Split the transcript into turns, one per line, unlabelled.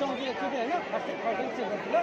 चौकी एकचोटि होइन फर्स्ट फर्स्ट सेकेन्डतिर है